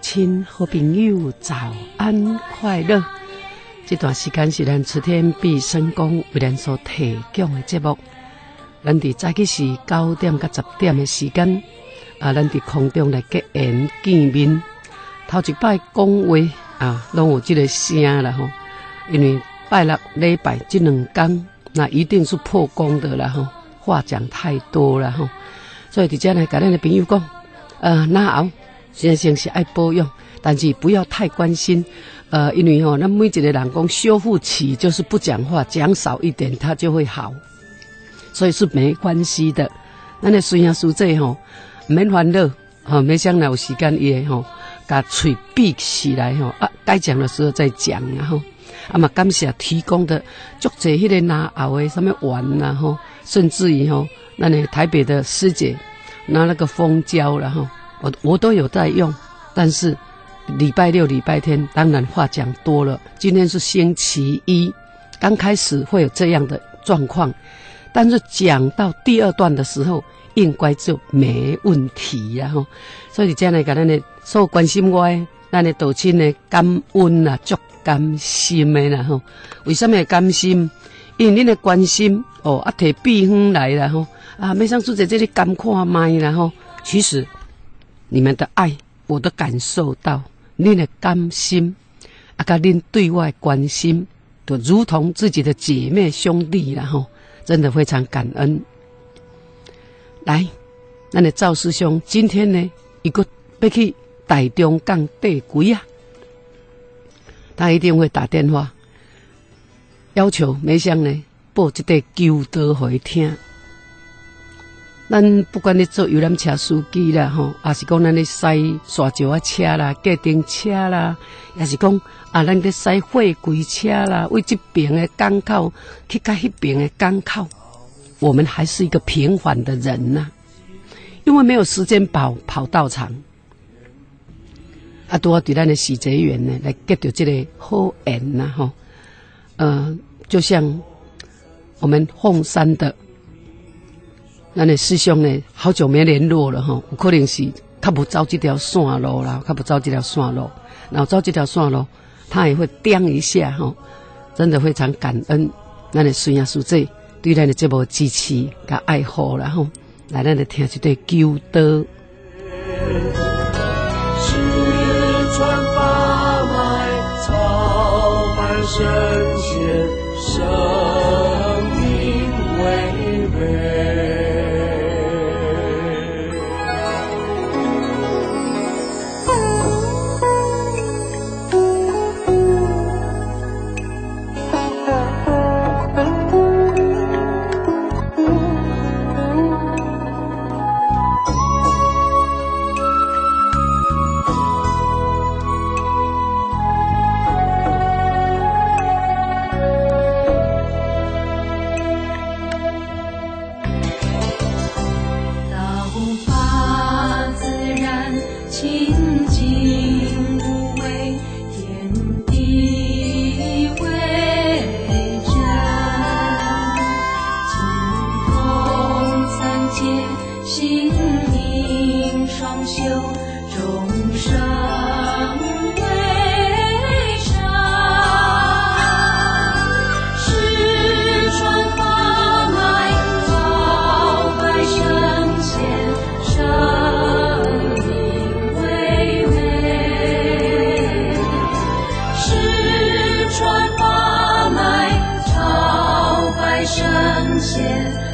亲好朋友早安快乐。这段时间是咱春天必生功为咱所提供的节目。咱伫早起是九点到十点的时间，啊，咱伫空中来结缘见面。头一摆讲话啊，拢有这个声啦吼。因为拜六礼拜这两天，那一定是破功的啦吼。话讲太多了吼，所以伫遮来甲咱的朋友讲。呃，那好先生是爱保养，但是不要太关心。呃，因为吼，那每一个人讲修复期就是不讲话，讲少一点，他就会好，所以是没关系的。那你孙下叔这吼，免烦恼，吼，没想有时间也吼，把嘴闭起来吼，啊，该讲的时候再讲，然后，啊嘛，感谢提供的足济迄个拿后的什么丸呐吼，甚至于吼，那你台北的师姐。拿那个蜂胶了哈，我我都有在用，但是礼拜六、礼拜天当然话讲多了。今天是星期一，刚开始会有这样的状况，但是讲到第二段的时候，应该就没问题呀哈。所以这样来讲，咱的受关心我，咱的道亲的感恩啊，足甘心的啦哈。为什么甘心？因为恁的关心哦，啊提避风来了吼。啊，没想住在这里感看麦，然后其实你们的爱，我都感受到，你的甘心，啊，甲恁对外关心，都如同自己的姐妹兄弟，然后真的非常感恩。来，那你赵师兄今天呢，一个要去台中港地鬼啊，他一定会打电话要求梅香呢报一个救刀回听。咱不管你做游览车司机啦，吼，还是讲咱咧驶沙石啊车啦、家庭车啦，也是讲啊，咱咧驶货柜车啦，为这边的港口去到迄边的港口，我们还是一个平凡的人呐，因为没有时间跑跑道场，啊，都要对咱的洗贼员呢来结到这个好缘呐，吼，呃，就像我们凤山的。咱的师兄呢，好久没联络了哈，有可能是他不走这条线路啦，他不走这条线路，然后走这条线路，他也会掂一下哈，真的非常感恩咱的孙亚叔这对咱的这部支持跟爱护然后来咱的听一对旧歌。圣贤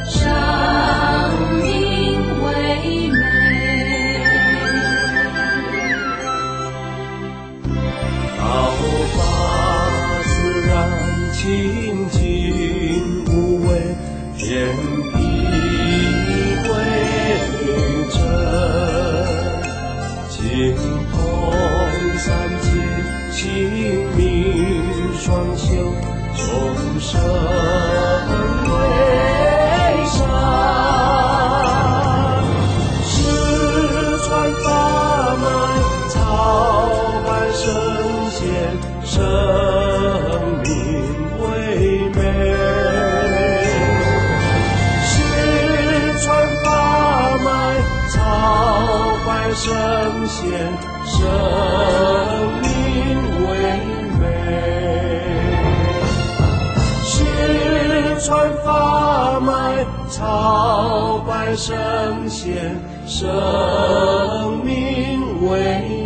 贤，生命为美。是传法脉，朝拜圣贤，生命为美。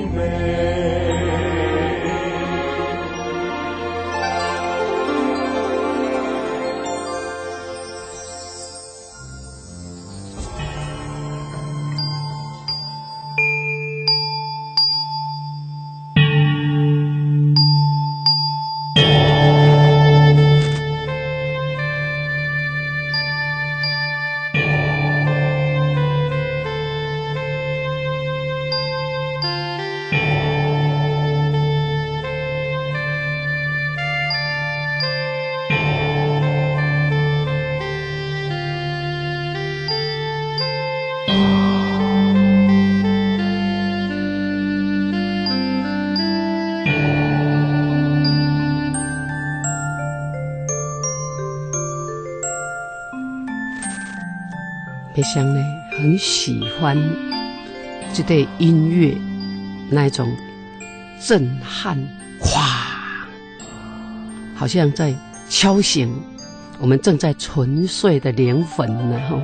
别想呢，很喜欢这对音乐那一种震撼，哗，好像在敲醒我们正在沉睡的灵魂呢。哈，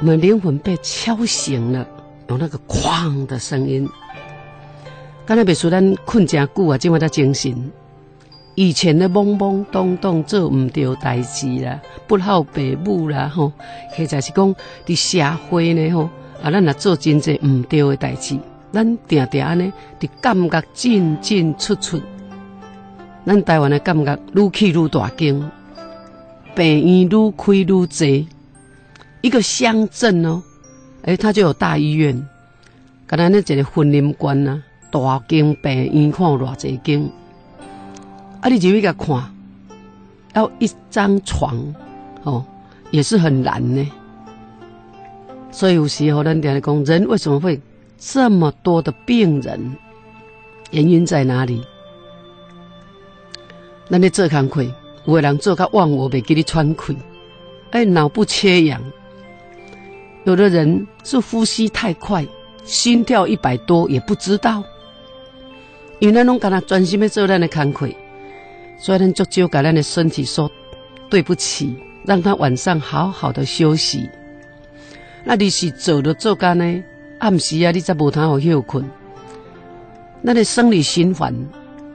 我们灵魂被敲醒了，有那个哐的声音。刚才别说咱困真久啊，今晚才精神。以前的懵懵懂懂做唔对代志啦，不好父母啦吼，或者是讲伫社会呢吼，啊，咱若做真济唔对的代志，咱定定安尼，伫感觉进进出出，咱台湾的感觉愈去愈大间，病院愈开愈侪，一个乡镇哦，诶，它就有大医院，敢若呢一个婚姻观啊，大间病院看偌济间。啊！你入去甲看，要一张床，也是很难呢。所以有时候咱常讲，人为什么会这么多的病人？原因在哪里？那你做工课，有的人做到忘我，袂给你喘气，哎，脑部缺氧；有的人是呼吸太快，心跳一百多也不知道，因为咱拢干那专心要做咱的工课。所以，咱足少给咱的身体说对不起，让他晚上好好的休息。那你是做着做干呢？暗时啊，你才无通好休困。那你生理循环、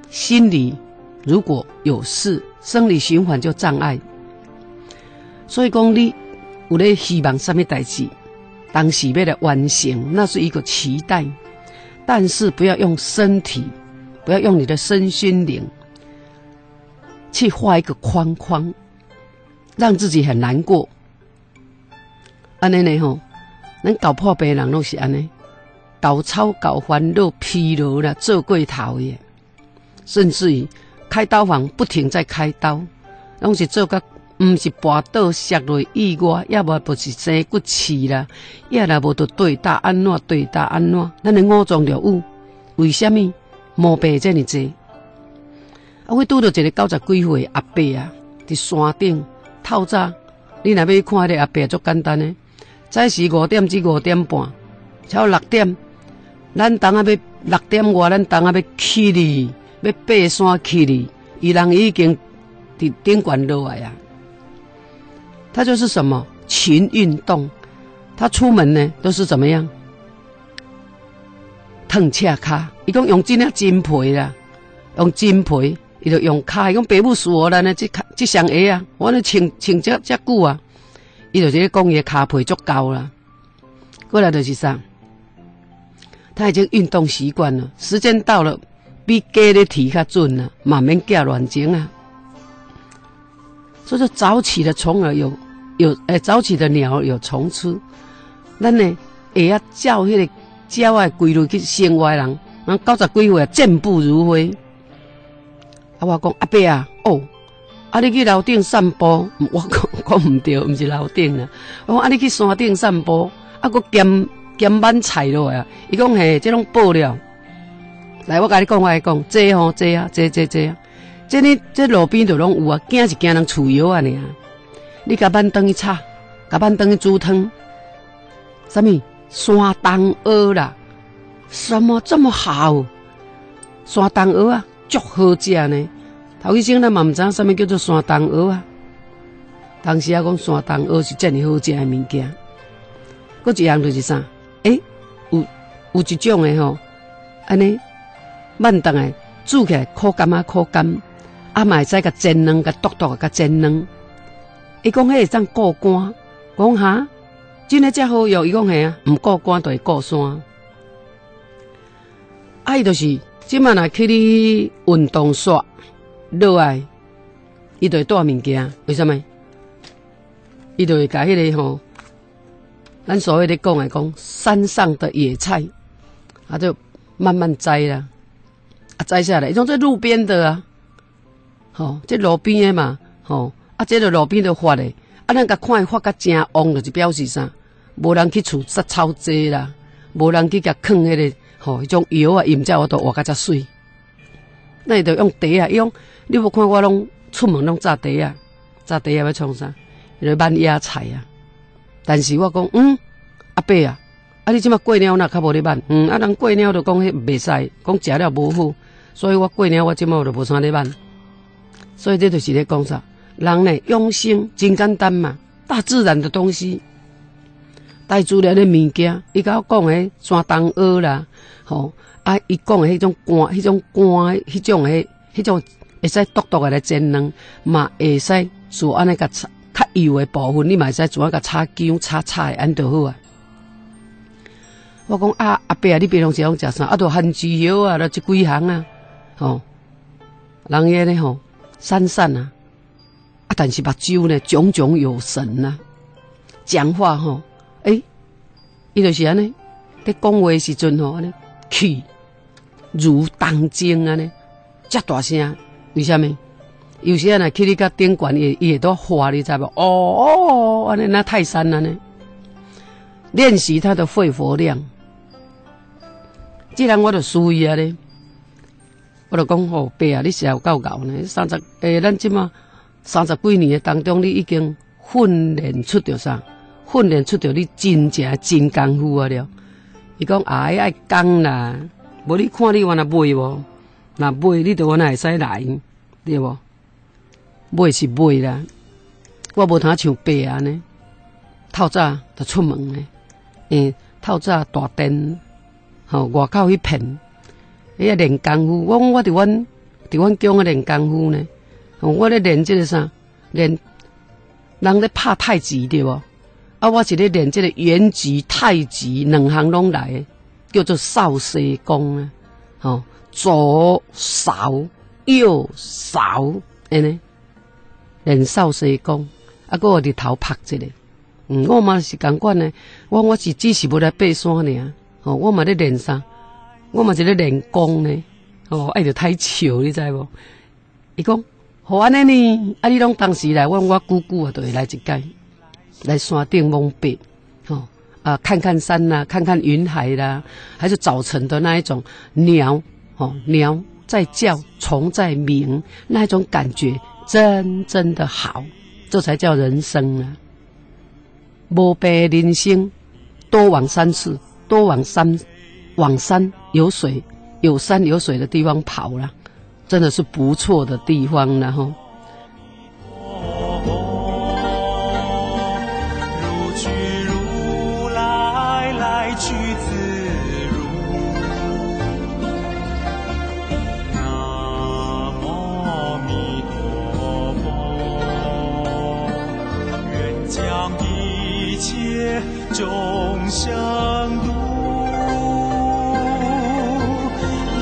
心理如果有事，生理循环就障碍。所以讲，你有咧希望什么代志，当时为了完成，那是一个期待。但是不要用身体，不要用你的身心灵。去画一个框框，让自己很难过。安尼呢吼，咱搞破病人都是安尼，搞操搞烦恼疲劳了，做过头的，甚至于开刀房不停在开刀，拢是做个毋是跋倒摔落意外，要不不是生骨刺啦，也若无得对打安怎对打安怎，咱的五脏六腑为什么毛病这么多？啊！我拄到一个九十几岁阿伯啊，伫山顶透早。你若要去看迄个阿伯，足简单诶。早时五点至五点半，超六点，咱当啊要六点外，咱当啊要起哩，要爬山起哩。伊人已经伫顶悬落来啊。他就是什么勤运动，他出门呢都是怎么样？腾车卡，伊讲用真啊真皮啦，用真皮。伊就用骹，伊讲爸母输我咱呢，即即双鞋啊，我呢穿穿遮遮久啊，伊就是咧讲伊骹皮足够啦。过来就是啥？他已经运动习惯了，时间到了，比鸡咧啼较准啊，慢免叫乱情啊。所以说早起的虫儿有有诶，早起的鸟儿有虫吃，咱呢会晓照迄个鸟诶规律去生活人，人九十几岁啊健步如飞。啊！我讲阿伯啊，哦，啊你去楼顶散步，我讲讲唔对，唔是楼顶啊。我讲啊你去山顶散步，啊佫捡捡满菜落来啊。伊讲嘿，这种报了。来，我甲你讲，我来讲，这吼这啊，这这这啊，这呢这路边就拢有啊，惊是惊人厝摇啊尔。你甲板凳去炒，甲板凳去煮汤，什么山东蚵啦，什么这么好？山东鹅啊，足好食呢。头一声咱嘛毋知影什么叫做山东鹅啊。当时啊，讲山东鹅是真好食的物件。搁一样就是啥？诶，有有一种诶吼，安尼慢当诶煮起来口感啊口感，啊嘛会使甲煎软，甲剁剁甲煎软。伊讲迄会当过关，讲哈，真诶遮好用。伊讲系啊，毋过关就会过山。啊，伊就是即满若去你运动煞落来，伊就会带物件。为什么？伊就会甲迄个吼。咱所谓的讲来讲，山上的野菜，啊，就慢慢摘啦，啊，摘下来，一种在路边的啊，吼，这路边的嘛，吼，啊，这个路边的发的，啊，咱甲看伊发甲正旺，就是表示啥？无人去厝杀草剂啦，无人去甲囥迄个，吼，迄种药啊，饮食我都活甲遮水。那伊就用茶啊，用，你无看我拢出门拢榨茶啊，榨茶啊要创啥？来焖野菜啊。但是我讲，嗯，阿伯啊，啊，你即马过鸟那较无咧办，嗯，啊，人过鸟就讲迄袂使，讲食了无好，所以我过鸟我即马就无啥咧办，所以这就是咧讲啥，人呢用心真简单嘛，大自然的东西，带资料的物件，伊甲我讲的山东鹅啦，吼，啊，伊讲的迄种干，迄种干，迄种的，迄种会使剁剁诶来煎软，嘛会使做安尼甲较油的部分，你嘛会使做啊？甲炒姜、炒菜安就好啊。我讲啊，阿伯啊，你平常时拢食啥？啊，都番薯叶啊，都即几行啊，吼。人遐呢吼，散散啊，啊，但是目睭呢，炯炯有神呐。讲话吼，伊就是安尼，伫讲话时阵吼，安尼气如当真安尼，遮大声，为虾米？有些人去你个宾馆也也都花，你知无？哦哦，那那泰山了呢？练习他的肺活量。既然我著输伊啊咧，我就讲吼，爸啊，你是有够够呢？三十诶，咱即嘛三十几年诶当中，你已经训练出着啥？训练出着你真正真功夫啊了。伊讲哎爱讲啦，无你看你往那买无？那买你着往那会使来，对无？买是买啦，我无通像爸安尼，透早就出门呢。诶，透早大灯，吼外口去骗，伊啊练功夫。我讲我伫阮伫阮宫啊练功夫呢。我咧练即个啥？练人咧拍太极对无？啊，我是咧练即个元极太极两项拢来，叫做少西功啊。吼，左扫右扫，安尼。练少西功，啊，搁我伫头拍一个，嗯，我嘛是共款呢。我我是只是要来爬山尔，哦，我嘛咧练啥？我嘛是咧练功呢，哦，爱着太笑，你知无？伊讲好安尼呢，啊，你拢当时来，我我姑姑啊，都会来一届，来山顶摸爬，哦，啊，看看山啦，看看云海啦，还是早晨的那一种鸟，哦，鸟在叫，虫在鸣，那一种感觉。真真的好，这才叫人生啊！无白人生，多往山寺，多往山，往山有水、有山有水的地方跑了，真的是不错的地方了众生度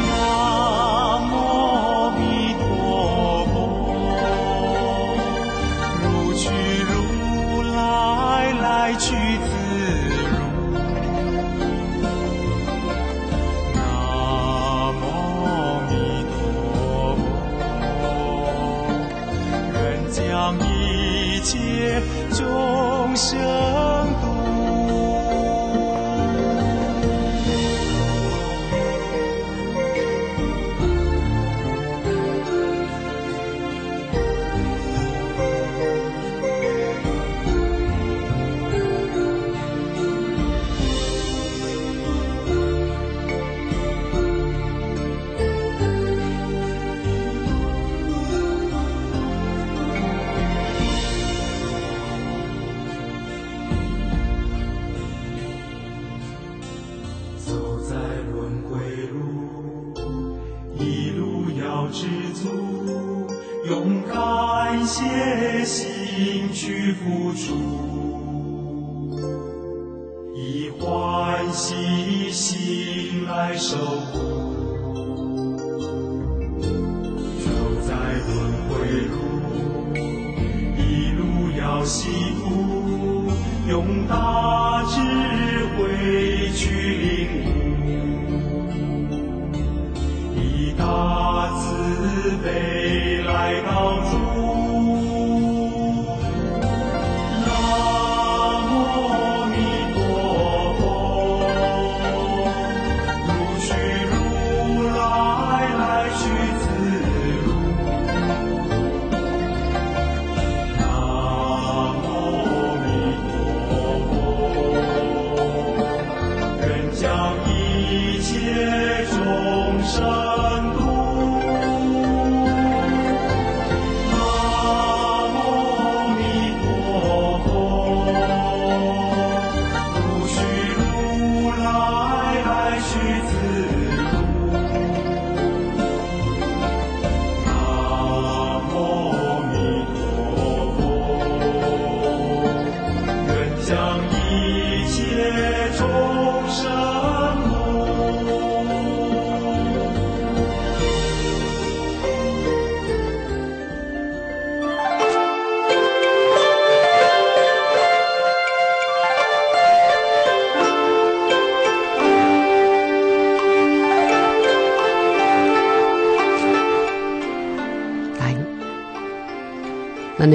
南无阿弥陀佛如去如来来去自如南无阿弥陀佛愿将一切众生以欢喜心来守护。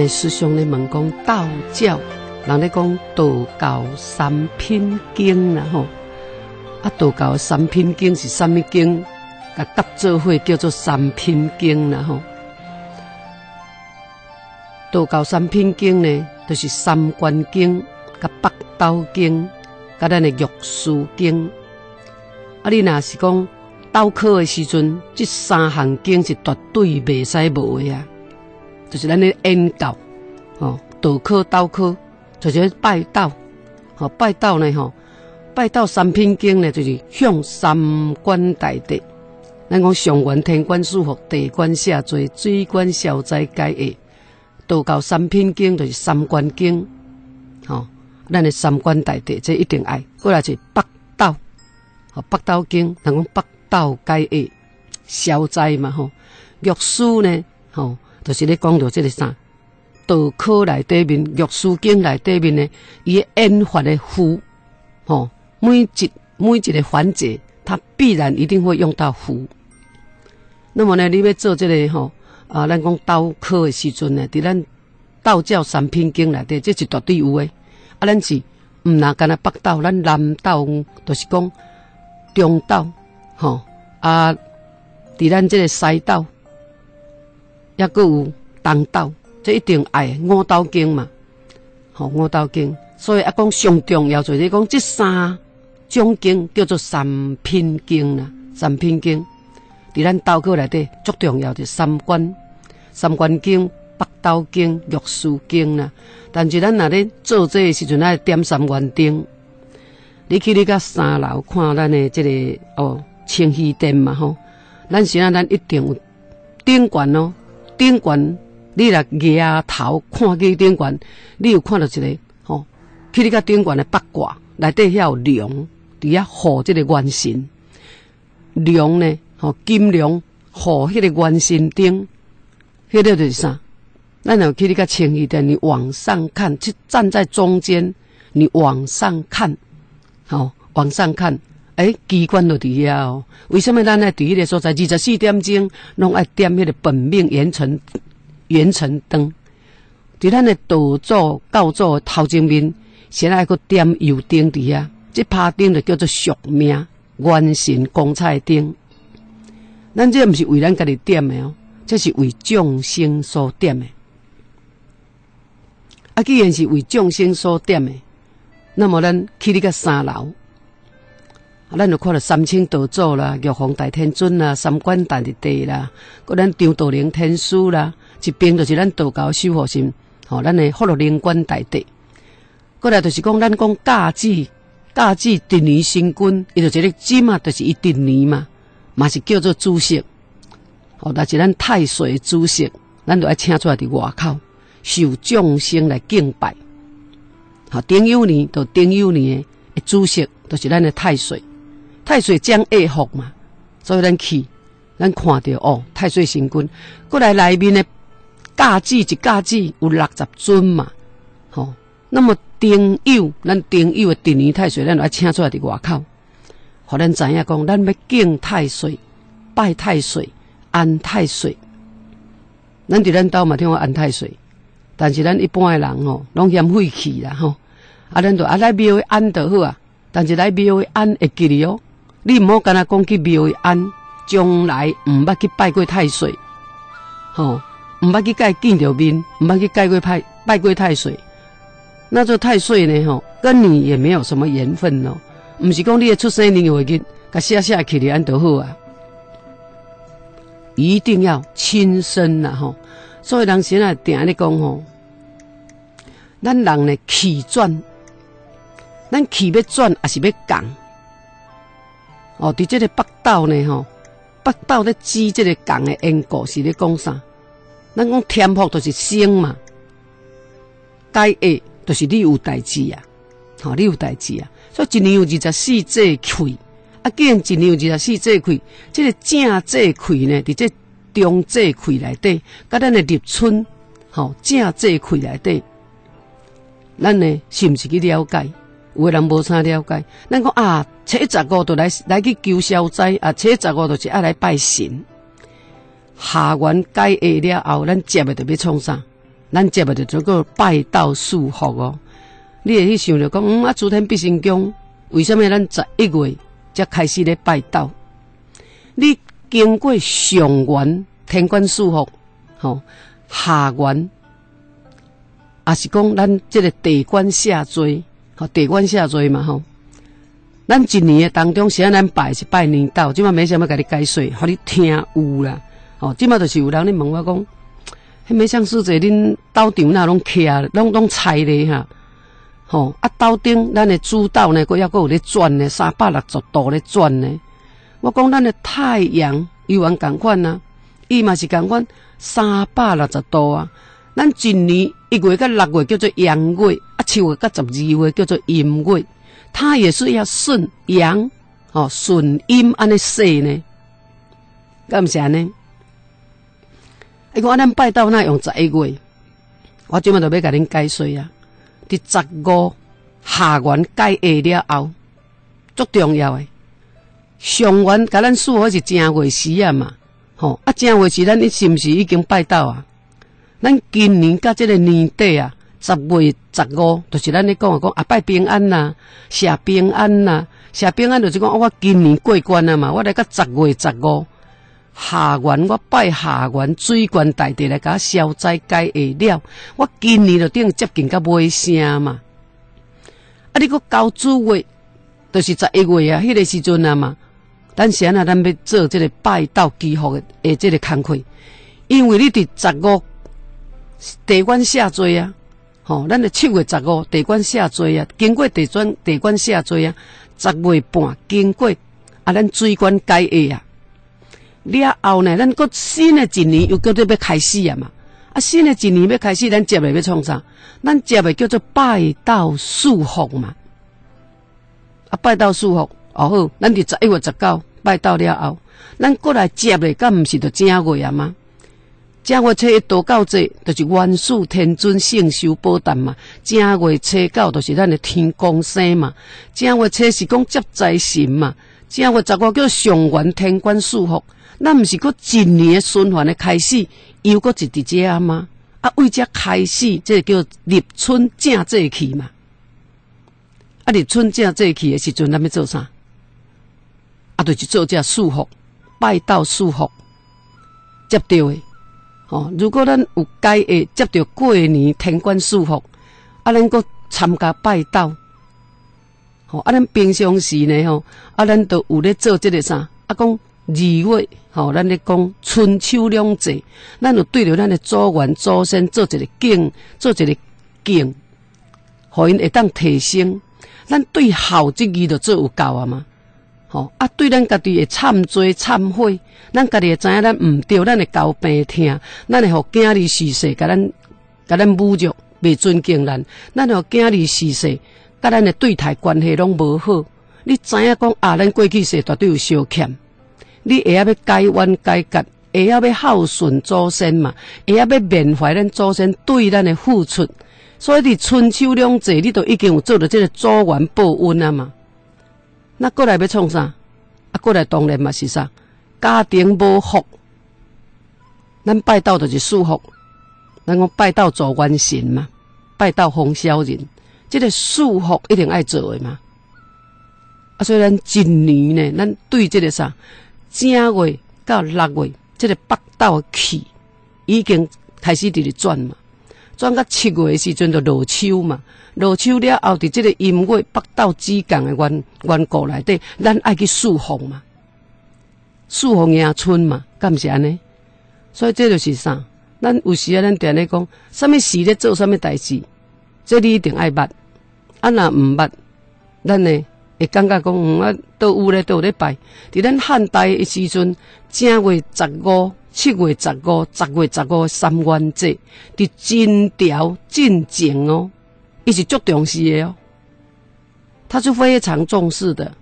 咱的师兄咧问讲道教，人咧讲道教三品经啦吼，啊道教三品经是啥物经？甲搭做伙叫做三品经啦吼。道教三品经呢，就是三观经、甲北斗经、甲咱的玉书经。啊，你若是讲斗考的时阵，即三项经是绝对袂使无的啊。就是咱的恩教，吼，道科道科，就是拜道，吼，拜道呢，吼，拜道三品经呢，就是向三观大德。咱讲上元天官赐福，地官下罪，水官消灾解厄。道教三品经就是三观经，吼、咱的三观大德这一定爱。过来是北斗，吼，北斗经，人讲北斗解厄，消灾嘛，吼。玉书呢，吼、就是咧讲到即个啥，道考内底面，玉书经内底面呢，伊的演法的符，吼、每一每一个环节，它必然一定会用到符。那么呢，你要做这个吼、啊，咱讲道考的时阵呢，伫咱道教三品经内底，这是绝对有诶。啊，咱是毋若干那北道，咱南道就是讲中道，吼、啊，伫咱这个西道，抑佫有东道，这一定爱五道经嘛，吼、五道经。所以啊，讲上重要就是讲这三种经叫做三品经啦，三品经。伫咱道教内底足重要就是三观、三观经、北斗经、玉书经啦。但是咱若咧做这个时阵，爱点三元灯。你去你甲三楼看咱的即、个哦清虚殿嘛吼，咱现在咱一定有顶悬哦，顶悬你若额头看去顶悬，你有看到一个吼、去你甲顶悬的八卦内底遐有龙伫遐护即个元神，龙呢？吼，金龙护迄个元神顶，迄个就是啥？咱若去你甲清虚殿，你往上看，去站在中间，你往上看，吼、往上看，诶、机关就伫遐哦。为什么咱爱伫迄个所在二十四点钟，拢爱点迄个本命元辰元辰灯？伫咱的道祖教祖头前面，先爱个点油灯伫遐，即拍灯就叫做宿命元神光彩灯。咱这毋是为咱家己点的哦，这是为众生所点的。啊，既然是为众生所点的，那么咱去你个三楼，咱就看到三清道祖啦、玉皇大天尊啦、三观大帝地啦，搁咱张道陵天师啦，一边就是咱道教的守护神，吼、咱的福禄灵官大帝。过来就是讲，咱讲驾子，驾子第二星君，伊就一个子嘛，就是伊第二嘛，嘛是叫做主席。吼，但是咱太岁主席，咱就爱请出来伫外口，受众生来敬拜。好，丁酉年到丁酉年的主席，都是咱的太岁。太岁将厄福嘛，所以咱去，咱看到哦，太岁神君，过来内面的架子一架子有六十尊嘛，吼。那么丁酉，咱丁酉的第二太岁，咱来请出来伫外口，互咱知影讲，咱要敬太岁、拜太岁、安太岁。咱伫咱兜嘛听话安太岁，但是咱一般的人吼，拢嫌晦气啦吼。啊，咱就啊来庙安就好啊，但是来庙安会记哩哦。你毋好干那讲去庙安，将来毋捌去拜过太岁，吼，毋捌去甲伊见着面，毋捌去拜过拜拜过太岁。那做太岁呢？吼，跟你也没有什么缘分哦。毋是讲你的出生年月日，甲写写起嚟安就好啊。一定要亲身呐，吼。所以人现在定咧讲吼，咱人呢气转，咱气要转，还是要降？哦，伫这个北斗呢，吼，北斗咧指这个降的因果是咧讲啥？咱讲天福就是生嘛，改恶就是你有代志啊，吼，你有代志啊。所以一年有二十四节气，啊，既然一年有二十四节气，这个正节气呢，伫这中节气内底，甲咱的立春，吼，正节气内底，咱呢是毋是去了解？有个人无啥了解，咱讲啊，初一十五就来来去求消灾，啊，初一十五就是爱来拜神。下元解下了后，咱接的就要创啥？咱接的就做个拜道祝福哦。你会去想着讲，嗯啊，诸天必成功，为什么咱十一月才开始咧拜道？你经过上元天官祝福，吼，下元，也是讲咱这个地官下罪。吼，地官下罪嘛吼。咱一年的当中，先咱拜是拜年道，即马没想要甲你解说，互你听有啦。吼，即马就是有人咧问我讲，迄没像师姐恁道场那拢徛，拢拢菜咧哈。吼，啊道顶咱的主道呢，佫抑佫有咧转呢，三百六十度咧转呢。我讲咱的太阳有完共款啊，伊嘛是共款三百六十度啊。咱一年一月到六月叫做阳月。七月甲十二月叫做阴月，它也是要顺阳哦，顺阴安尼说呢，咁是安尼。伊讲咱拜到那用十一月，我今麦就要甲恁解说啊。伫十五下元解下了后，足重要诶。上元甲咱数好是正月时啊嘛，吼啊正月时咱是毋是已经拜到啊？咱今年甲即个年底啊。十月十五，就是咱咧讲啊，讲啊拜平安呐，谢平安呐，谢平安就是讲我今年过关啊嘛，我来个十月十五下元，我拜下元水官大帝来甲消灾解厄了，我今年就顶接近甲尾声嘛。啊，你个交主月，就是十一月啊，迄个时阵啊嘛，咱先啊，咱要做这个拜道祈福的诶，这个工课，因为你伫十五地官下罪啊。吼，咱的七月十五地官下罪啊，经过地转地官下罪啊，十月半经过啊，咱水官解下啊，了后呢，咱个新的一年又叫做要开始啊嘛，啊，新的一年要开始，咱接下要创啥？咱接下叫做拜道祝福嘛，啊，拜道祝福哦好，咱伫十一月十九拜道了后，咱过来接的，敢毋是着正月啊吗？正月初一到九节，就是元始天尊圣寿宝诞嘛。正月初九，就是咱的天公生嘛。正月初是讲接财神嘛。正月十五叫上元天官赐福，那毋是个一年循环的开始，又个一伫遮吗？啊，为遮开始，这叫立春正节气嘛。啊，立春正节气的时阵，咱要做啥？啊，就是做这祝福，拜道赐福，接着的。哦，如果咱有解会接到过年天官赐福，啊，咱个参加拜道，吼，啊，咱平常时呢，吼，啊，咱都有咧做即个啥？啊，讲二月，吼，咱咧讲春秋两节，咱有对着咱的祖源祖先做一个敬，做一个敬，互因会当提升。咱对孝这字就做有够啊嘛，吼啊，对咱家己会忏罪忏悔，咱家己会知影咱毋对，咱会交病痛，咱会互囝儿逝世，甲咱甲咱侮辱，袂尊敬咱，咱互囝儿逝世，甲咱的对待关系拢无好。你知影讲啊，咱过去世绝对有小欠，你会晓要改冤改革，会晓要孝顺祖先嘛，会晓要缅怀咱祖先对咱的付出。所以伫春秋两节，你都已经有做到这个祖源报恩啊嘛。那过来要创啥？啊，过来当然嘛是啥？家庭无福，咱拜道就是祝福。咱讲拜道做元神嘛，拜道风萧人，这个祝福一定爱做的嘛。啊，所以咱今年呢，咱对这个啥正月到六月，这个北斗气已经开始伫咧转嘛。转到七月时阵就落秋嘛，落秋了后，伫即个阴月北斗之间的缘缘故内底，咱爱去祝福嘛，祝福迎春嘛，敢毋是安尼？所以这就是啥？咱有时啊，咱定咧讲，什么时咧做什么代志，这你一定爱捌。啊，若毋捌，咱呢会感觉讲，嗯啊，都有咧，都有咧拜。伫咱汉代的时阵，正月十五。七月十五、十月十五三元节，伫金条进前哦，伊是足重视的哦，他是非常重视的。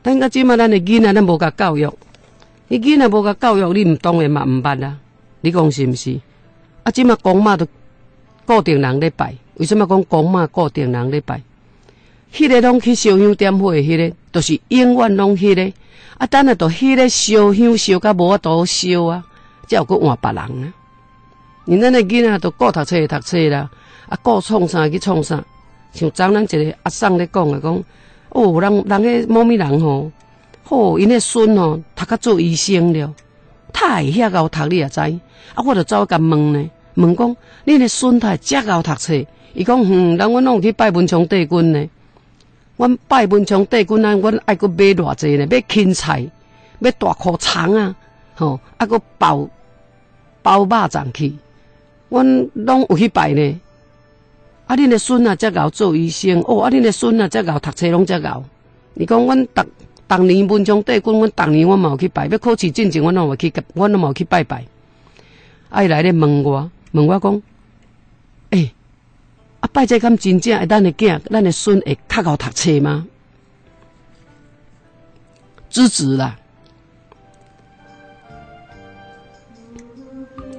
但个即马咱的囡仔，咱无甲教育，你囡仔无甲教育，你毋当然嘛毋捌啊。你讲是毋是？啊，即马公妈都固定人咧拜，为什么讲公妈固定人咧拜？迄个拢去烧香点火，迄个都是永远拢迄个。啊，等下都迄个烧香烧甲无法度烧啊，才有去换别人呢。你咱的囡仔都顾读册读册啦，啊，顾创啥去创啥。像昨咱一个阿婶咧讲诶，讲哦，人人个某咪人吼，吼因个孙吼读甲做医生了，太会晓读你也知。啊，我就走甲问呢，问讲恁个孙太遮会读册？伊讲嗯，人阮拢去拜文昌帝君呢。阮拜文昌帝君啊，阮爱阁买偌济呢？买芹菜，买大颗葱啊，吼，啊阁包包肉粽去。阮拢有去拜呢。啊，恁的孙啊，才搞做医生哦。啊，恁的孙啊，才搞读册，拢才搞。你讲阮逐逐年文昌帝君，阮逐年阮嘛有去拜。要考试进前，阮拢有去，阮拢有去拜拜。啊，来咧问我，问我讲，诶。啊，拜祭敢真正会咱的囝、咱的孙会较好读册吗？支持啦，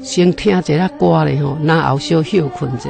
先听一下歌咧吼，然后小休困一下。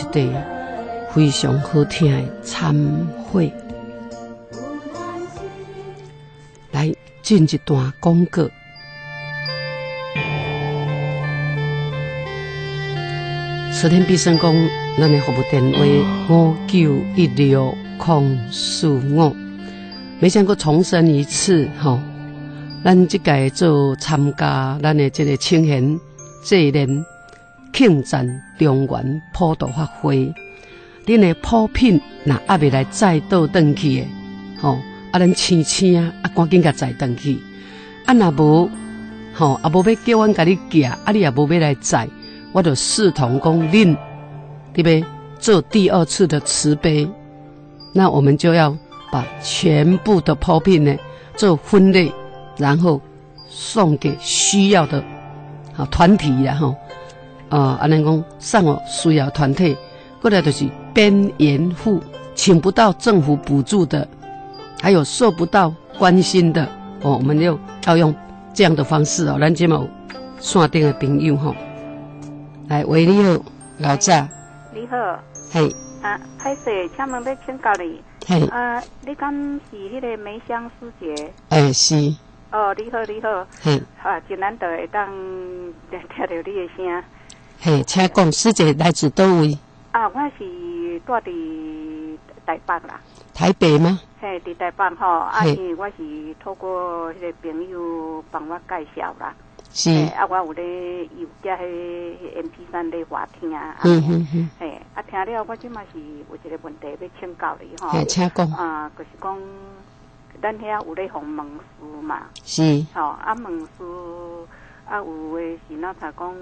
一段非常好听的忏悔，来进一段广告。昨天必胜讲，咱的服务电话五九一六空四五，没想过重申一次吼。咱即届做参加咱的这个青年纪念庆赞中原普渡发挥，恁的普品若还未来载倒转去的，吼，啊，咱青青啊，赶紧甲载转去，啊，若无，吼，啊，无要叫阮甲你寄，啊，你也无要来载。我就视同讲恁，对不对？做第二次的慈悲，那我们就要把全部的抛品呢做分类，然后送给需要的啊团体，然后啊，安尼讲上我需要团体，过来就是边缘户，请不到政府补助的，还有受不到关心的哦，我们就要用这样的方式哦，咱这么线顶的朋友吼。来，喂，你好，老赵。你好。嘿。啊，歹势，请问要请教你。嘿。啊，你敢是迄个梅香师姐？哎，是。哦，你好，你好。嘿。啊，真难得会当听到你的声。嘿，请讲，师姐来自倒位？啊，我是住伫台北啦。台北吗？嘿，伫台北吼，啊，是我是透过迄个朋友帮我介绍啦。是啊，我有咧有加迄 M P 三咧话听啊，嗯嗯嗯，嘿，啊听了我即嘛是有一个问题要请教你吼，嘿，请讲啊，就是讲咱遐有咧红门书嘛，是，吼啊门书啊有诶是那才讲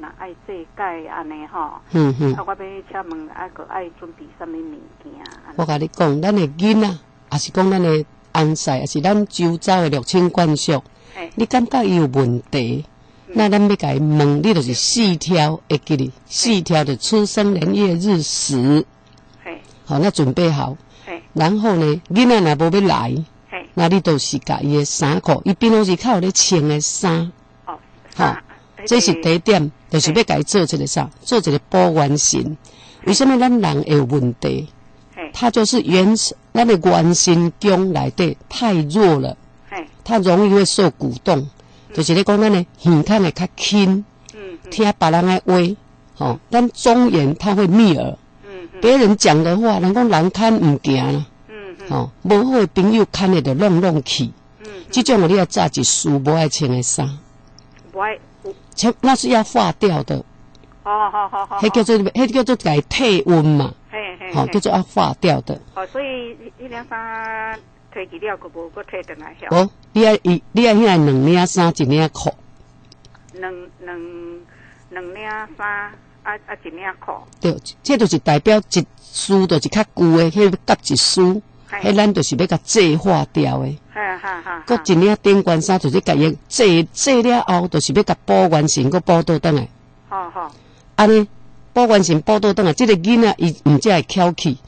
那爱这改安尼吼，嗯嗯，啊我要请问啊个爱准备什么物件？我甲你讲，咱诶囡仔，也是讲咱诶安塞，也是咱周遭诶六亲眷属。你感觉伊有问题，那咱要甲伊问，你就是四条会记哩，四条的出生年月日时，好，那准备好，然后呢，囡仔若无要来，那你都是甲伊的衫裤，伊平常时较有咧穿的衫，好，这是第一点，就是要甲伊做一个啥，做一个保完型。为什么咱人会有问题？他就是原咱的原神宫内底太弱了。他容易会受鼓动，就是咧讲咱呢耳孔会较轻，听别人的话，吼，咱忠言他会逆耳，别人讲的话，人讲人看唔行啦，吼，无好的朋友看的就弄弄去，这种你要扎一束无爱穿的衫，不爱，那是要化掉的，哦好好好，迄叫做迄叫做改体温嘛，嘿嘿好叫做要化掉的，哦，所以一两衫。退去了，佮无佮退转来晓。哦，你爱伊，你爱遐两领衫，一领裤。两两两领衫，啊啊一领裤。对，这就是代表一束，就是较旧的，迄夹一束，迄咱就是要甲制化掉的。哈哈哈。佮一领顶冠衫，就是甲伊制制了后，就是要甲保完成，佮保倒转来。好好。安尼保完成，保倒转来，即个囡仔伊毋则会翘起。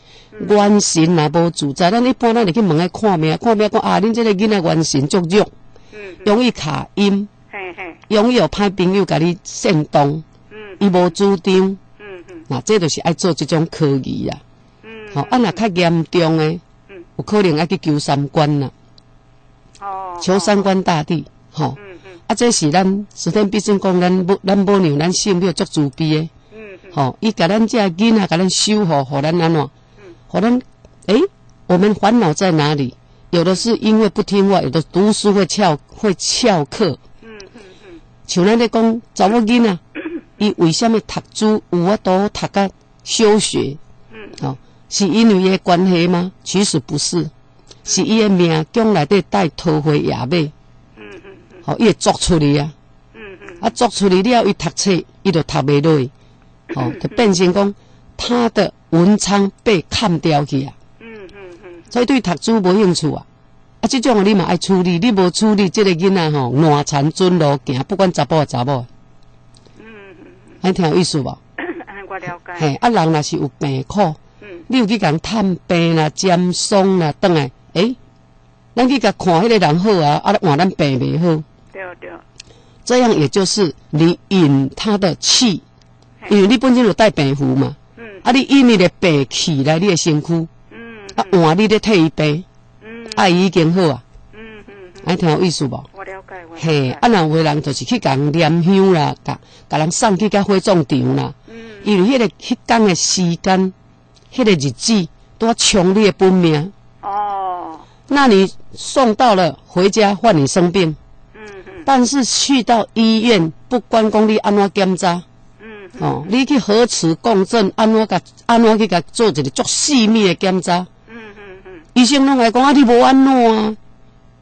元神若无自在，咱一般咱就去问伊看命，看命讲啊，恁即个囡仔元神足弱，容易卡阴，容易有歹朋友甲你煽动，伊无主张，那这就是爱做即种科技啊。好，啊若较严重诶，有可能爱去求三观啦，求三观大帝，吼，啊，这是咱十天必胜讲，咱不咱不娘，咱性命足自卑诶，吼，伊甲咱这囡仔甲咱修护，互咱安怎？互咱诶，我们烦恼在哪里？有的是因为不听话，有的读书会翘会翘课。嗯嗯嗯。像咱咧讲查某囡仔，伊为什么读书有法度读个休学？嗯。哦，是因为伊关系吗？其实不是，是伊的命宫内底带桃花野马。嗯嗯嗯。好，伊会作出嚟啊。嗯嗯。啊，作出嚟了，伊读册，伊就读袂落。哦，就变成讲他的。文昌被砍掉去啊！嗯嗯嗯，所以对读书无兴趣啊！啊，即种你嘛爱处理，你无处理，这个囡仔吼烂残准路行，不管查甫查某。嗯嗯嗯，还挺有意思吧？我了解。嘿，啊，人若是有病苦，嗯，你有去甲探病啦、占松啦，等来，诶，咱去甲看迄个人好啊，啊，换咱病未好。对对。这样也就是你引他的气。因为你本身有带病符嘛，嗯啊，你引你的病气来你的身躯，嗯啊，换你咧替伊病，嗯啊，伊已经好啊，嗯嗯嗯，安听有意思无？我了解我了嘿，解啊，人有的人就是去共人念香啦，甲甲人送去甲火葬场啦，嗯因为迄、个迄天的时间，迄、个日子都要冲你的本命，哦那你送到了回家换你生病，嗯嗯但是去到医院，不管讲你安怎检查。嗯哦，你去核磁共振，安怎甲安怎去甲做一个足细密的检查？嗯嗯嗯医生拢来讲啊，你无安怎啊？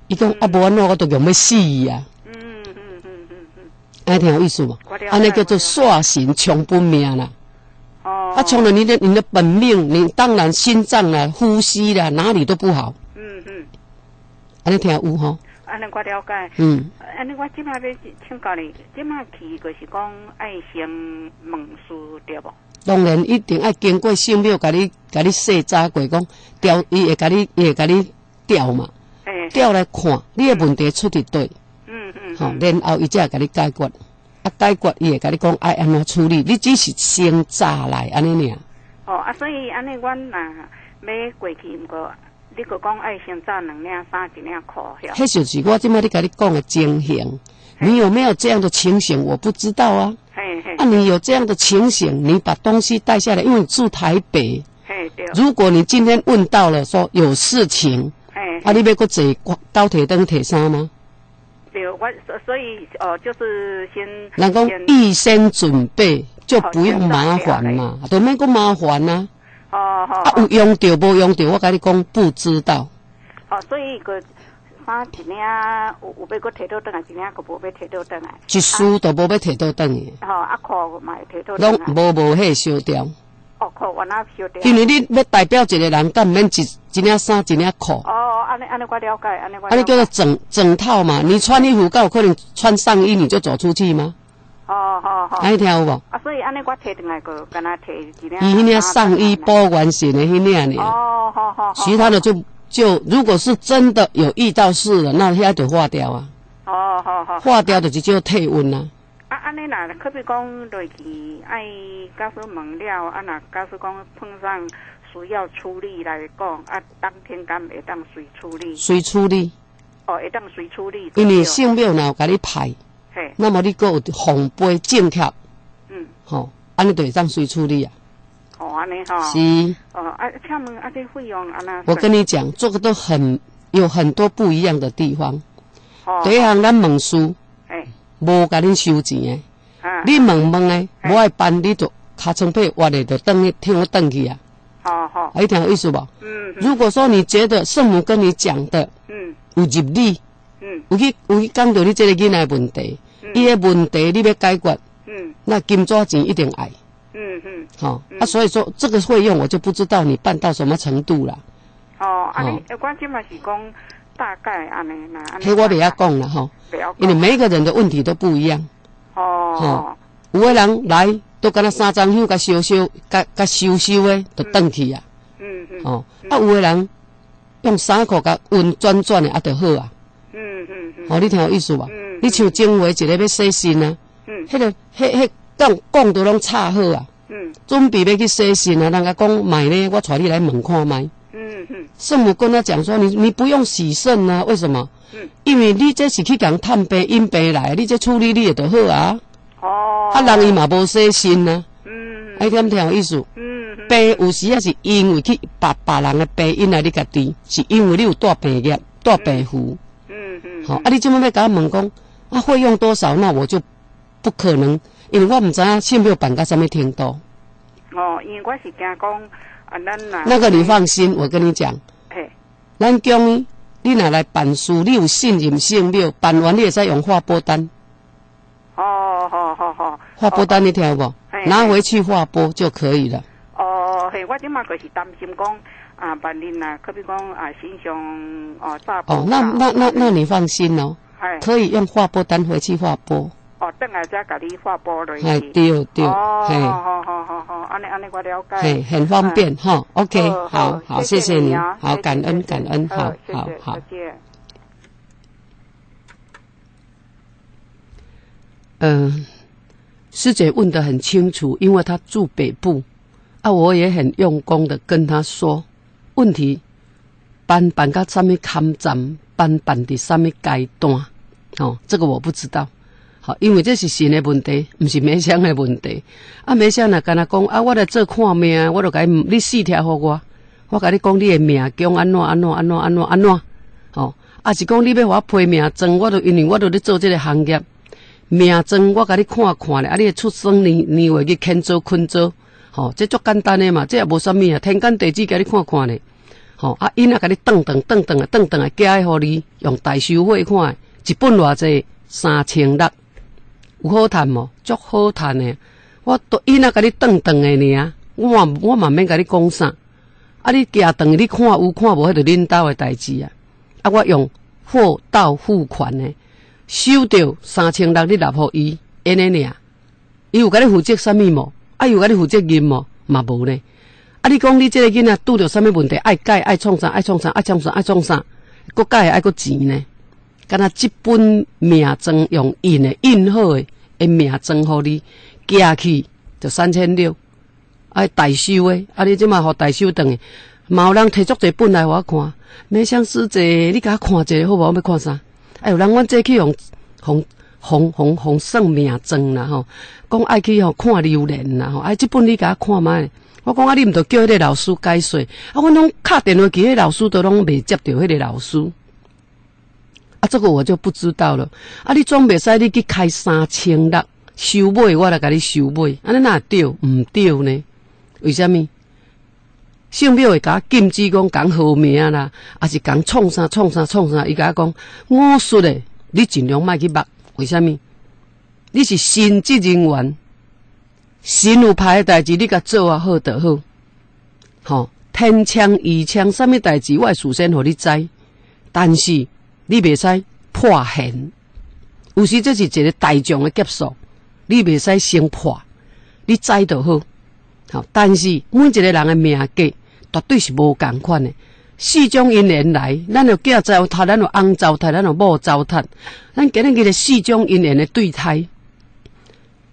伊讲啊，无安怎，我都用要死啊！嗯嗯嗯嗯嗯嗯，安听有意思无安尼叫做煞神冲本命啦。哦，啊，冲了你的你的本命，你当然心脏啦、呼吸啦，哪里都不好。嗯嗯，安尼听有吼？安尼我了解。嗯，安尼我即摆要请教你，即摆去就是讲爱先问书对无？当然一定爱经过圣庙，甲你甲你细查过，讲调伊会甲你伊会甲你调嘛，诶，调来看你的问题出伫对。嗯嗯吼、然后伊才会甲你解决，啊解决伊会甲你讲爱安怎处理，你只是先炸来安尼尔。哦啊，所以安尼阮若要过去，毋过你个讲爱先炸两领衫一领裤，晓？迄就是我即摆咧甲你讲的情形，你有没有这样的情形？我不知道啊。嘿嘿啊，你有这样的情形，你把东西带下来，因为你住台北。嘿对，如果你今天问到了说有事情，嘿啊，你要搁坐高铁灯铁衫吗？对，我所所以哦，就是先人讲预先准备就不用麻烦嘛，都免讲麻烦呐、哦哦啊。有用到无用到，我跟你讲不知道。哦，所以个衫一领有有要搁摕倒转来，一领个无要摕倒转来。一丝都无要摕倒转去，吼啊裤嘛会摕倒转拢来。无无迄烧掉。因为你要代表一个人，干毋免一一领衫一领裤，哦，安尼安尼我了解，安尼我。安尼叫做整整套嘛。你穿衣服，敢有可能穿上衣你就走出去吗？哦哦哦。安尼听有无？啊，所以安尼我摕转来个，敢若摕一领。伊迄领上衣保完型的迄领呢，哦，好好好。其他的就就如果是真的有遇到事了，那遐就化掉啊，哦，好好。化掉的就叫退温啊。可比讲落去爱假使问了，啊，若假使讲碰上需要处理来讲，啊，当天敢会当随处理，随处理，哦，会当随处理。因为圣庙若有甲你排，嘿，那么你搁有红杯正贴，嗯，吼，安尼就会当随处理啊。哦，安尼吼。是。哦，啊，请问啊，这费用安那？我跟你讲，这个都很有很多不一样的地方。哦，第一项，咱问书哎，无甲恁收钱的，啊，你问问的，嘿。无爱办，你就尻川被挖的，就等去听我等去啊。好好，啊，你听有意思无？嗯嗯。如果说你觉得圣母跟你讲的嗯。有入理，嗯。有去有去讲到你这个囡仔的问题，伊个问题你要解决，嗯。那金纸钱一定爱。嗯嗯，好、啊，所以说这个费用我就不知道你办到什么程度了，哦，安尼哦，我即嘛是讲大概安尼呐，安尼嘿，我不要讲了哈，因为每一个人的问题都不一样。哦，有的人来都敢若三张香，甲烧烧，甲甲收收的，就转去啊。嗯嗯哦，啊，有的人用衫裤甲温转转的，啊，就好啊。嗯嗯嗯哦，你听有意思无？嗯你像正话一个要洗身啊，嗯迄、个迄迄讲讲都拢插好啊，嗯准备要去洗身啊，人家讲买呢，我带你来问看卖。嗯嗯圣母跟他讲说，你你不用洗肾啊，为什么？嗯，因为你这是去讲探病因病来，你这处理你也得好啊。哦，啊，人伊嘛无洗身啊，嗯哎，点听有意思？嗯嗯病有时也是因为去把别人的病引来你家己，是因为你有带病业、带病符。嗯嗯，好、啊，你这么要甲我问讲，啊，费用多少？那我就不可能，因为我唔知影信庙办到什么程度。哦，因为我是惊讲啊，咱呐，那个你放心，我跟你讲，嘿，咱讲你拿来办事，你有信任性没有，办完你会使用划拨单，哦，好好好，划拨单你听有无？拿回去划拨就可以了。哦，嘿，我即嘛就是担心讲啊，万一呐，可比讲啊，形象哦炸哦，那那那那你放心哦，哎，可以用划拨单回去划拨。哦，等下再甲你发波落去。哎，对对，哦，好好好好好，安尼安尼我了解。嘿，很方便哈。OK，好好好，谢谢你，好，感恩感恩，好好好再。见。嗯，师姐问得很清楚，因为她住北部，啊，我也很用功的跟她说，问题办办到什么抗战，办办的什么阶段，哦，这个我不知道。好，因为这是新的问题，毋是梅香的问题。啊，梅香若跟他讲啊，我来做看命，我就甲你四条互我，我甲你讲你的命将安怎安怎安怎安怎安怎，吼，啊是讲你要我批命证，我都因为我都咧做这个行业，命证我甲你看看咧，啊，你的出生年年月日天做坤做，吼，这足简单的嘛，这也无啥物啊，天干地支甲你看看咧，吼，啊，因啊甲你顿顿顿顿啊顿顿啊寄来互你，用大收费看，一本偌济三千六。有好趁无？足好趁诶，我都伊若甲你顿顿的尔，我我嘛免甲你讲啥。啊，你寄顿你看有看无？迄着恁兜的代志啊！啊，我用货到付款的，收着三千六，你拿互伊，安尼尔。伊有甲你负责啥物无？啊，伊有甲你负责任无？嘛无呢。啊，你讲你即个囡仔拄着啥物问题？爱改爱创啥？爱创啥？爱创啥？爱创啥？搁改爱搁钱呢？敢若即本命证用印的印好的，诶命证互你寄去就三千六，啊代收诶，啊你即马互代收等诶，嘛有人摕足侪本来互我看，没想师姐，你甲我看者好无？我要看啥？哎有人阮这去用红红红红算命证啦吼，讲爱去吼看流年啦吼，哎即本你甲我看觅，我讲啊你毋着叫迄个老师解说，啊阮拢敲电话去，迄老师都拢未接着迄个老师。啊，这个我就不知道了。啊，你总袂使你去开三千六收买，我来甲你收买，安尼哪对？毋对呢？为虾米？姓庙会甲禁止讲讲好名啦，还是讲创啥创啥创啥？伊甲讲我说咧，你尽量莫去捌。为虾米？你是神职人员，神有派诶代志，你甲做啊好得好。吼，天枪雨枪，啥物代志，我会事先互你知，但是。你袂使破现，有时这是一个大众的接受，你袂使先破，你知就好。好，但是每一个人的命格绝对是无共款的。四种因缘来，咱有囝糟蹋，咱有翁糟蹋，咱有某糟蹋，咱今日个四种因缘的对待，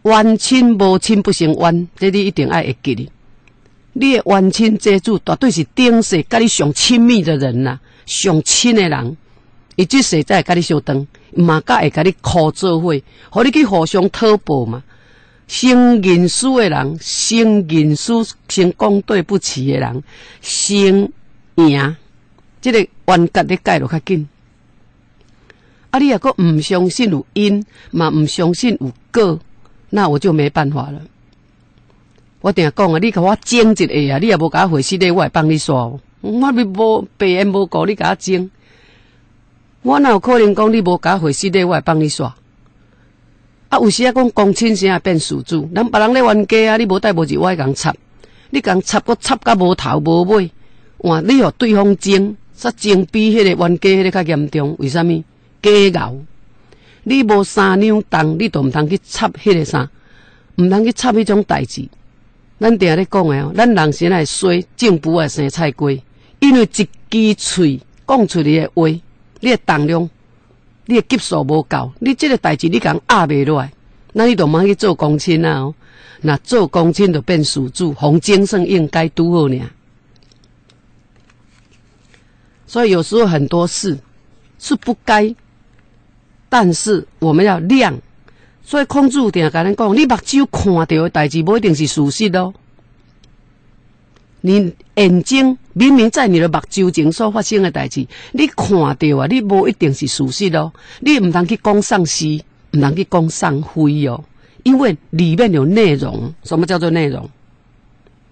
冤亲无亲不成冤，这你一定爱会记哩。你的冤亲债主绝对是顶世甲你上亲密的人呐，上亲的人。伊即世再甲你相当，嘛甲会甲你靠做伙，互你去互相讨报嘛。生认输的人，生认输，先讲对不起的人，先赢，即个冤家你解落较紧。啊，你若个毋相信有因，嘛毋相信有果，那我就没办法了。我定讲啊，你甲我争一下啊，你也无甲我回信咧，我会帮你刷。我咪无白言无故，你甲我争。我哪有可能讲你无甲回事咧？我会帮你刷。啊，有时啊讲公亲先啊变事主，人别人咧冤家啊，你无带无入我会共插，你共插个插甲无头无尾，哇！你互对方争，煞争比迄个冤家迄个较严重。为虾米？假咬，你无三两重，你都毋通去插迄个啥，毋通去插迄种代志。咱定咧讲诶哦，咱人先来洗，政府会生菜瓜，因为一支喙讲出嚟诶话。你的重量，你的级数无够，你这个代志你讲压袂落来，那你就忙去做公亲啊！那做公亲就变属主，红精神应该拄好呢。所以有时候很多事是不该，但是我们要亮。所以控制定甲咱讲，你目睭看到的代志，不一定是事实哦。你眼睛明明在你的目睭前所发生的代志，你看到啊，你无一定是事实哦。你唔通去讲上是，唔通去讲上非哦。因为里面有内容，什么叫做内容？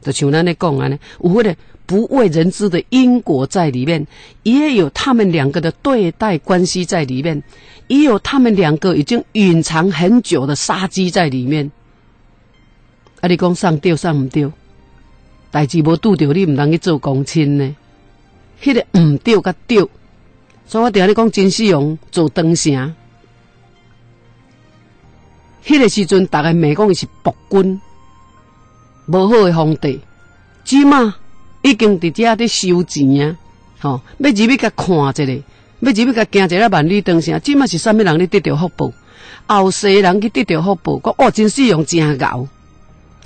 就像咱咧讲安尼，有迄个不为人知的因果在里面，也有他们两个的对待关系在里面，也有他们两个已经隐藏很久的杀机在里面。啊，你讲上丢上唔丢？代志无拄着，你毋通去做公亲呢？迄个毋对甲对，所以我定你讲真使用做灯城。迄个时阵，逐个骂讲伊是暴君，无好诶皇帝。即嘛已经伫遮伫收钱啊！吼，要入去甲看一下，要入去甲行一下万里灯城。即嘛是啥物人咧得着福报？后世人去得到福报，讲哦，真使用真牛，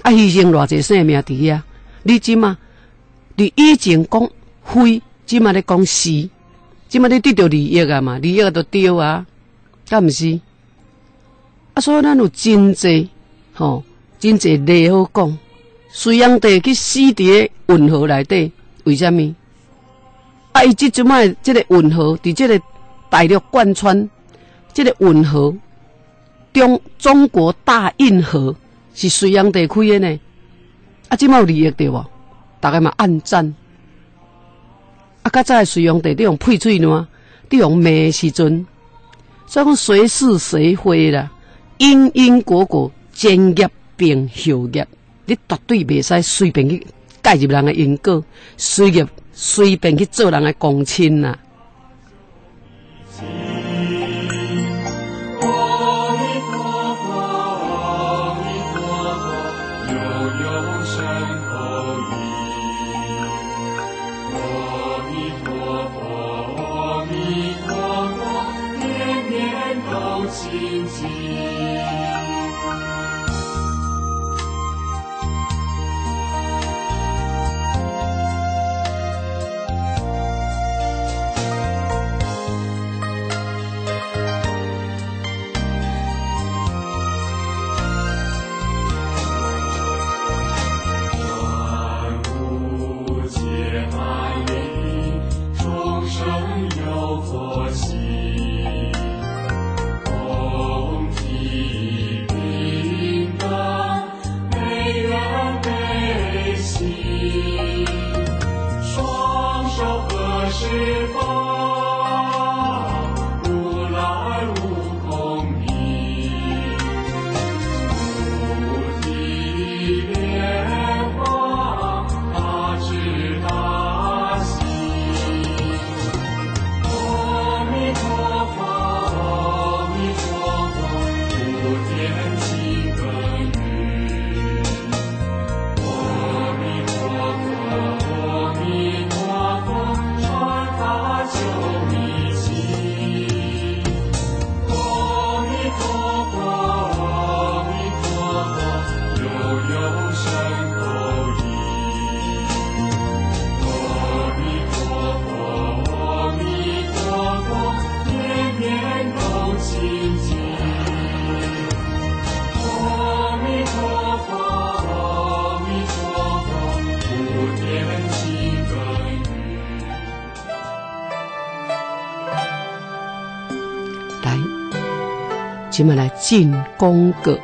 啊，牺牲偌济生命伫遐。你即嘛？你以前讲非，即嘛咧讲是，即嘛咧得到利益啊嘛？利益都对啊，敢毋是？啊，所以咱有真济吼，真济例好讲。隋炀帝去死伫个运河内底，为虾米？啊，伊即阵摆即个运河伫即个大陆贯穿，即个运河中中国大运河是隋炀帝开的呢。啊，即摆有利益对无？大家嘛暗赞。啊，较早隋炀帝伫用配水呢，伫用骂时阵，所以讲谁是谁非啦，因因果果，前业并后业。你绝对袂使随便去介入人的因果，随业随便去做人的公亲呐。今麦来进功阁。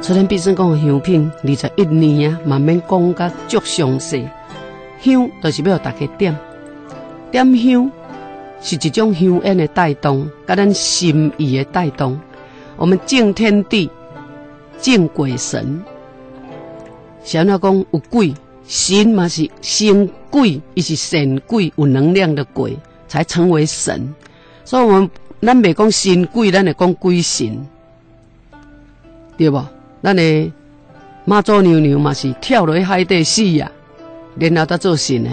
昨天毕生讲的香品，二十一年啊，慢慢讲甲足详细。香就是要大家点，点香是一种香烟的带动，甲咱心意的带动。我们敬天地，敬鬼神。想要讲有鬼神嘛是神鬼，伊是神鬼，有能量的鬼才成为神。所以，我们。咱袂讲神鬼，咱会讲鬼神，对无？咱的妈祖娘娘嘛是跳落去海底死呀，然后才做神的。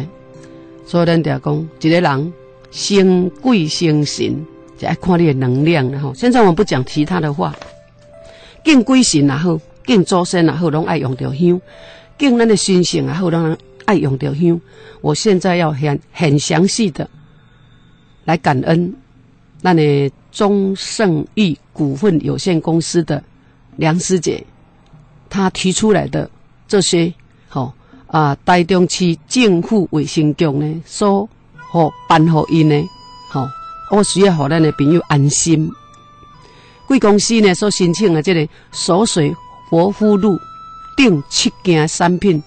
所以咱就讲，一个人生鬼生神，就爱看你的能量了吼。现在我们不讲其他的话，敬鬼神也好，敬祖先也好，拢爱用着香；敬咱的神性也好，拢爱用着香。我现在要很很详细的来感恩。那你中盛益股份有限公司的梁师姐，她提出来的这些，吼啊，台中区政府卫生局呢，所和办好因呢，吼，我需要和咱的朋友安心。贵公司呢所申请的这个锁水活肤露等七件产品，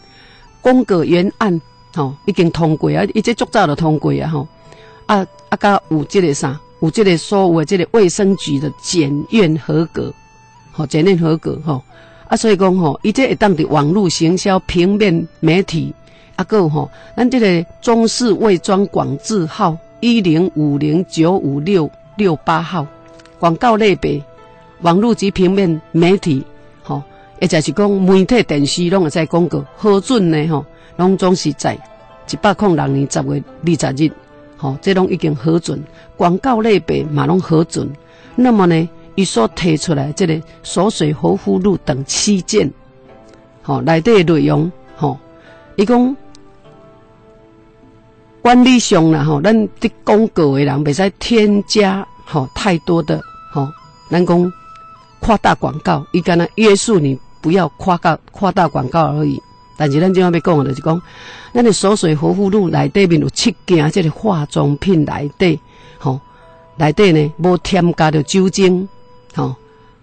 公告原案，吼，已经通过啊，一直足早就通过啊，吼，啊啊，加有这个啥？有这个所有的这个卫生局的检验合格，吼检验合格吼啊，所以讲吼，伊这会当伫网络行销、平面媒体啊，有吼，咱这个中式伪装广字号一零五零九五六六八号广告类别，网络及平面媒体吼，或者是讲媒体电视拢会在广告核准的吼，拢总是在一百零六年十月二十日。吼，这拢已经核准，广告类别嘛拢核准，那么呢，伊所提出来这个锁水活肤露等七件，吼，内底内容，吼，伊讲管理上啦，吼，咱伫广告的人袂使添加吼太多的吼，咱讲夸大广告，伊干那约束你不要夸大夸大广告而已。但是咱今晚要讲的就是讲，咱的锁水活肤露内底面有七件，即个化妆品内底，吼，内底呢无添加着酒精，吼，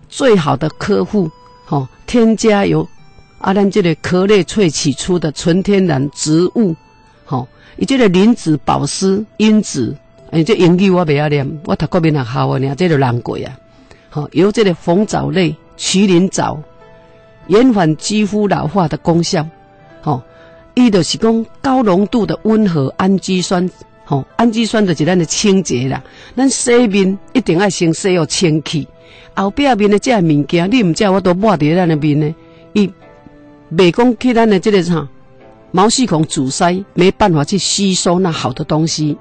最好的呵护，吼，添加有啊，咱这个壳内萃取出的纯天然植物，吼，伊这个磷脂保湿因子，哎，这英语我袂晓念，我读国民学校的呢，这就难过啊，吼，由这个红藻类麒麟藻，延缓肌肤老化的功效。吼，伊就是讲高浓度的温和氨基酸，吼，氨基酸就是咱的清洁啦。咱洗面一定要先洗好清气，后壁面的这物件，你毋知我都抹伫咱的面呢，伊袂讲去咱的这个啥毛细孔阻塞，没办法去吸收那好的东西。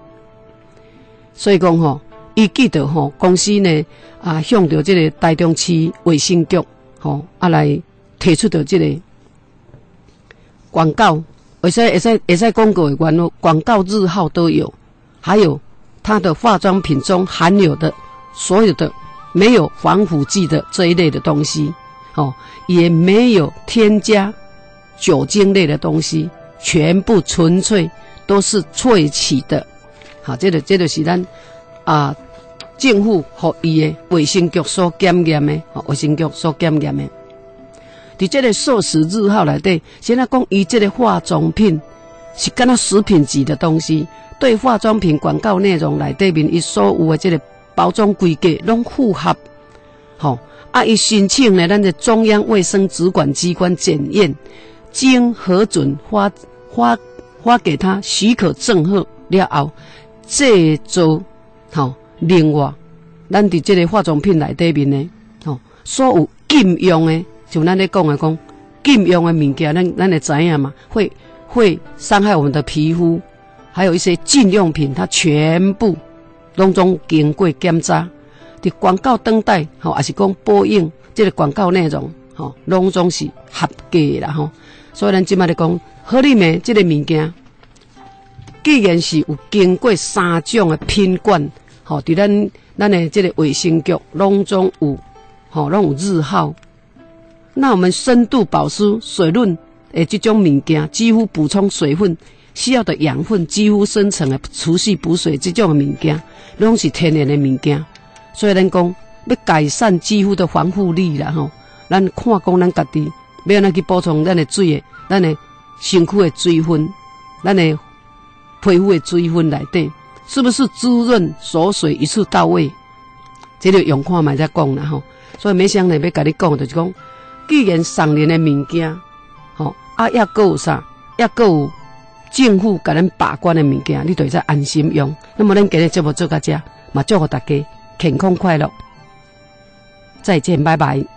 所以讲吼，伊记得吼，公司呢啊向着这个台中市卫生局吼啊来提出的这个。广告，会使会使会使广告的关咯，广告字号都有，还有它的化妆品中含有的所有的没有防腐剂的这一类的东西，哦，也没有添加酒精类的东西，全部纯粹都是萃取的，好，这个这个是咱啊政府和伊的卫生局所检验的，卫生局所检验的。伫这个素食日号内底，现在讲伊这个化妆品是敢若食品级的东西，对化妆品广告内容内底面，伊所有的这个包装规格拢符合，吼啊！伊申请呢，咱的中央卫生主管机关检验，经核准发发发给他许可证后了后，制作吼。另外，咱伫这个化妆品内底面呢，吼所有禁用的。就咱咧讲的讲禁用的物件，咱咱会知影嘛？会会伤害我们的皮肤，还有一些禁用品，它全部拢总经过检查。伫广告登带吼，也是讲播映这个广告内容吼，拢总是合格啦吼。所以咱即摆咧讲，好利美这个物件，既然是有经过三种的品管，吼，伫咱咱的这个卫生局拢总有吼，拢有日号。那我们深度保湿、水润诶，这种物件，几乎补充水分需要的养分，几乎生成的持续补水这种物件，拢是天然的物件。所以咱讲要改善肌肤的防护力啦吼，咱看讲咱家己要安怎去补充咱的水诶，咱的身躯的水分，咱的皮肤的水分内底，是不是滋润锁水一次到位？这个用看嘛再讲啦吼。所以没想呢要甲你讲，就是讲。既然上年的物件，吼啊，也搁有啥，也搁有政府甲咱把关的物件，你会使安心用。那么咱今日节目做到这，嘛祝福大家健康快乐，再见，拜拜。